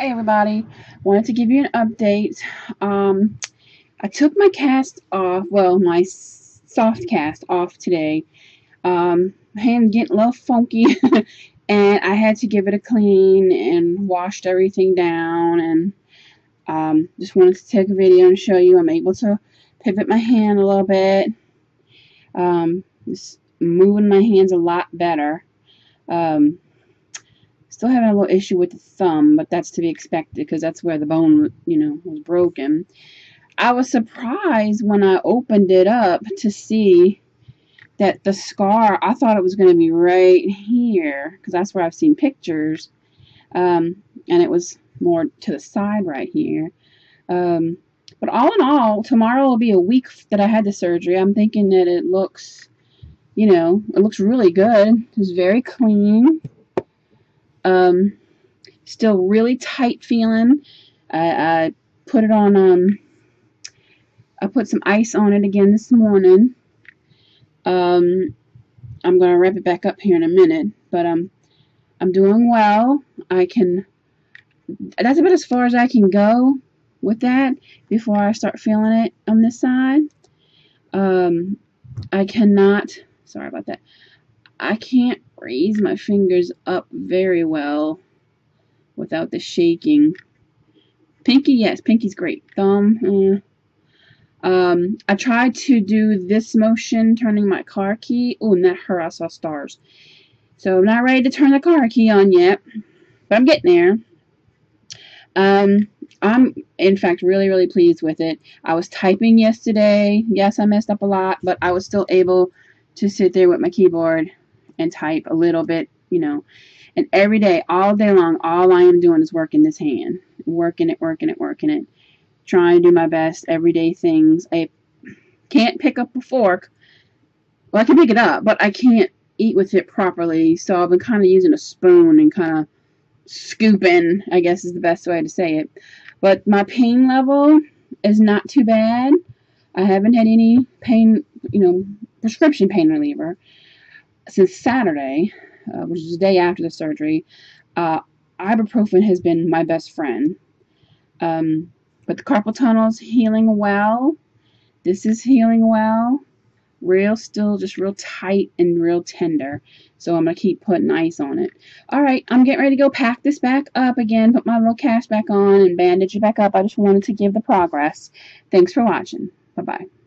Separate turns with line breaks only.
Hey everybody, wanted to give you an update. Um, I took my cast off, well, my soft cast off today. Um, my hand's getting a little funky, and I had to give it a clean and washed everything down. And um, just wanted to take a video and show you I'm able to pivot my hand a little bit. Um, just moving my hands a lot better. Um, still having a little issue with the thumb, but that's to be expected because that's where the bone, you know, was broken. I was surprised when I opened it up to see that the scar, I thought it was going to be right here because that's where I've seen pictures. Um, and it was more to the side right here. Um, but all in all, tomorrow will be a week that I had the surgery. I'm thinking that it looks you know, it looks really good. It's very clean. Um, still really tight feeling. I, I put it on, um, I put some ice on it again this morning. Um, I'm going to wrap it back up here in a minute, but um, I'm doing well. I can, that's about as far as I can go with that before I start feeling it on this side. Um, I cannot Sorry about that. I can't raise my fingers up very well without the shaking. Pinky, yes, pinky's great. Thumb, eh. Um, I tried to do this motion, turning my car key. Oh, and that hurt. I saw stars. So I'm not ready to turn the car key on yet, but I'm getting there. Um, I'm, in fact, really, really pleased with it. I was typing yesterday. Yes, I messed up a lot, but I was still able to sit there with my keyboard and type a little bit, you know. And every day, all day long, all I am doing is working this hand. Working it, working it, working it. Trying to do my best everyday things. I can't pick up a fork. Well, I can pick it up, but I can't eat with it properly. So I've been kind of using a spoon and kind of scooping, I guess is the best way to say it. But my pain level is not too bad. I haven't had any pain, you know, prescription pain reliever since Saturday, uh, which is the day after the surgery. Uh, ibuprofen has been my best friend. Um, but the carpal tunnel's healing well. This is healing well. Real still just real tight and real tender. So I'm going to keep putting ice on it. Alright, I'm getting ready to go pack this back up again, put my little cast back on and bandage it back up. I just wanted to give the progress. Thanks for watching. Bye-bye.